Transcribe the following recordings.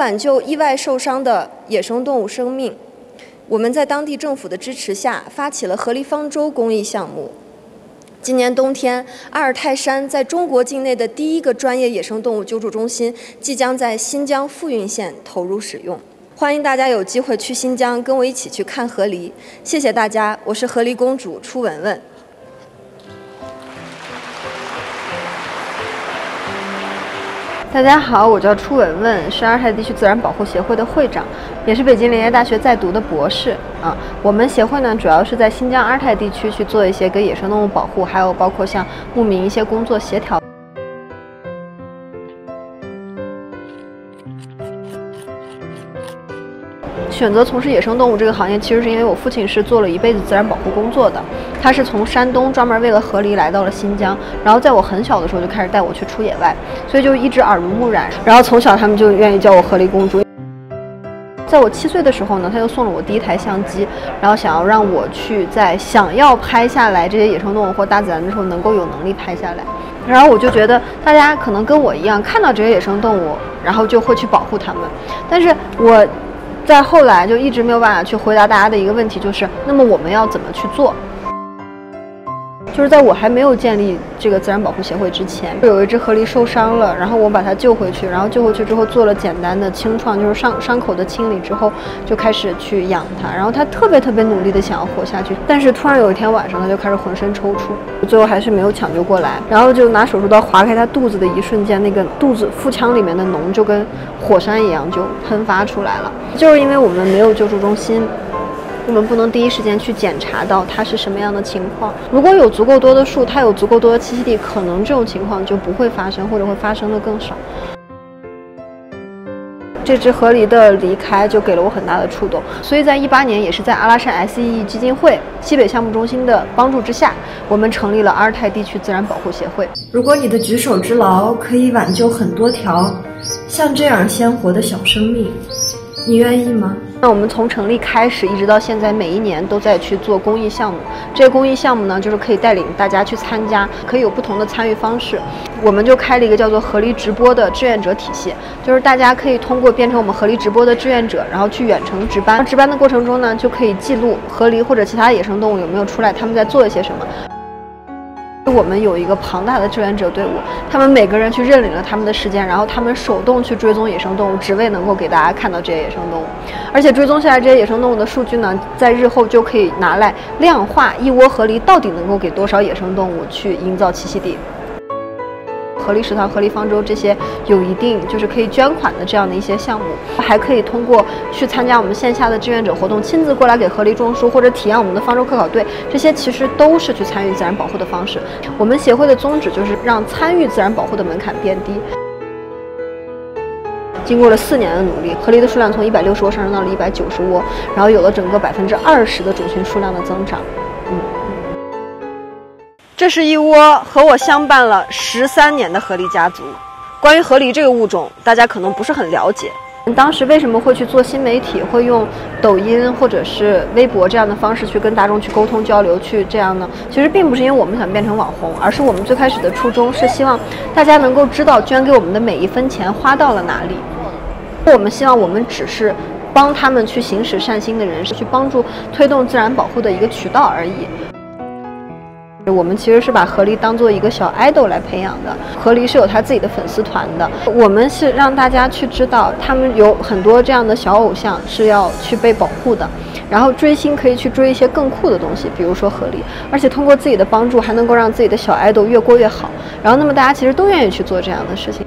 挽救意外受伤的野生动物生命，我们在当地政府的支持下发起了河狸方舟公益项目。今年冬天，阿尔泰山在中国境内的第一个专业野生动物救助中心即将在新疆富蕴县投入使用。欢迎大家有机会去新疆跟我一起去看河狸。谢谢大家，我是河狸公主初文文。大家好，我叫初文文，是阿尔泰地区自然保护协会的会长，也是北京林业大学在读的博士啊。我们协会呢，主要是在新疆阿尔泰地区去做一些跟野生动物保护，还有包括像牧民一些工作协调。选择从事野生动物这个行业，其实是因为我父亲是做了一辈子自然保护工作的，他是从山东专门为了河狸来到了新疆，然后在我很小的时候就开始带我去出野外，所以就一直耳濡目染，然后从小他们就愿意叫我河狸公主。在我七岁的时候呢，他就送了我第一台相机，然后想要让我去在想要拍下来这些野生动物或大自然的时候，能够有能力拍下来。然后我就觉得大家可能跟我一样，看到这些野生动物，然后就会去保护它们，但是我。再后来就一直没有办法去回答大家的一个问题，就是那么我们要怎么去做？就是在我还没有建立这个自然保护协会之前，有一只河狸受伤了，然后我把它救回去，然后救回去之后做了简单的清创，就是伤伤口的清理之后，就开始去养它。然后它特别特别努力的想要活下去，但是突然有一天晚上，它就开始浑身抽搐，最后还是没有抢救过来。然后就拿手术刀划开它肚子的一瞬间，那个肚子腹腔里面的脓就跟火山一样就喷发出来了，就是因为我们没有救助中心。我们不能第一时间去检查到它是什么样的情况。如果有足够多的树，它有足够多的栖息地，可能这种情况就不会发生，或者会发生的更少。这只河狸的离开就给了我很大的触动，所以在一八年，也是在阿拉善 S E 基金会西北项目中心的帮助之下，我们成立了阿尔泰地区自然保护协会。如果你的举手之劳可以挽救很多条像这样鲜活的小生命，你愿意吗？那我们从成立开始一直到现在，每一年都在去做公益项目。这些公益项目呢，就是可以带领大家去参加，可以有不同的参与方式。我们就开了一个叫做“河狸直播”的志愿者体系，就是大家可以通过变成我们河狸直播的志愿者，然后去远程值班。值班的过程中呢，就可以记录河狸或者其他野生动物有没有出来，他们在做一些什么。我们有一个庞大的志愿者队伍，他们每个人去认领了他们的时间，然后他们手动去追踪野生动物，只为能够给大家看到这些野生动物。而且追踪下来这些野生动物的数据呢，在日后就可以拿来量化一窝河狸到底能够给多少野生动物去营造栖息地。河狸食堂、河狸方舟这些有一定就是可以捐款的这样的一些项目，还可以通过去参加我们线下的志愿者活动，亲自过来给河狸种树，或者体验我们的方舟科考队，这些其实都是去参与自然保护的方式。我们协会的宗旨就是让参与自然保护的门槛变低。经过了四年的努力，河狸的数量从一百六十窝上升到了一百九十窝，然后有了整个百分之二十的种群数量的增长。嗯。这是一窝和我相伴了十三年的河狸家族。关于河狸这个物种，大家可能不是很了解。当时为什么会去做新媒体，会用抖音或者是微博这样的方式去跟大众去沟通交流，去这样呢？其实并不是因为我们想变成网红，而是我们最开始的初衷是希望大家能够知道捐给我们的每一分钱花到了哪里。我们希望我们只是帮他们去行使善心的人，是去帮助推动自然保护的一个渠道而已。我们其实是把何狸当做一个小 idol 来培养的。何狸是有他自己的粉丝团的。我们是让大家去知道，他们有很多这样的小偶像是要去被保护的。然后追星可以去追一些更酷的东西，比如说何狸。而且通过自己的帮助，还能够让自己的小爱豆越过越好。然后，那么大家其实都愿意去做这样的事情。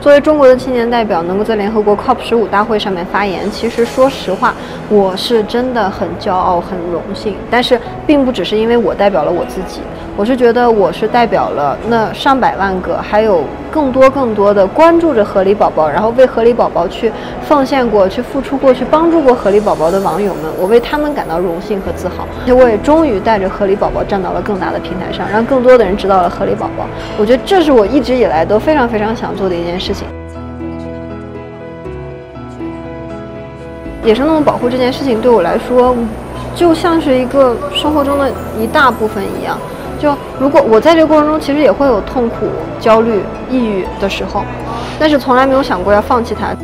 作为中国的青年代表，能够在联合国 COP 十五大会上面发言，其实说实话，我是真的很骄傲、很荣幸。但是，并不只是因为我代表了我自己，我是觉得我是代表了那上百万个，还有更多更多的关注着河狸宝宝，然后为河狸宝宝去奉献过去、付出过去、帮助过河狸宝宝的网友们，我为他们感到荣幸和自豪。而且，我也终于带着河狸宝宝站到了更大的平台上，让更多的人知道了河狸宝宝。我觉得这是我一直以来都非常非常想做的一件事野生动物保护这件事情对我来说，就像是一个生活中的一大部分一样。就如果我在这个过程中，其实也会有痛苦、焦虑、抑郁的时候。但是从来没有想过要放弃它。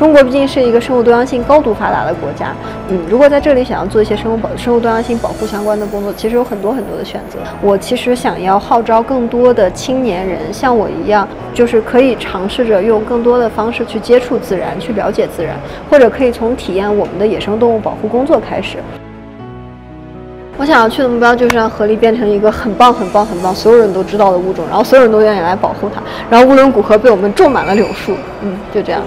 中国毕竟是一个生物多样性高度发达的国家，嗯，如果在这里想要做一些生物保生物多样性保护相关的工作，其实有很多很多的选择。我其实想要号召更多的青年人像我一样，就是可以尝试着用更多的方式去接触自然，去了解自然，或者可以从体验我们的野生动物保护工作开始。我想要去的目标就是让河狸变成一个很棒、很棒、很棒，所有人都知道的物种，然后所有人都愿意来保护它，然后乌伦古河被我们种满了柳树，嗯，就这样。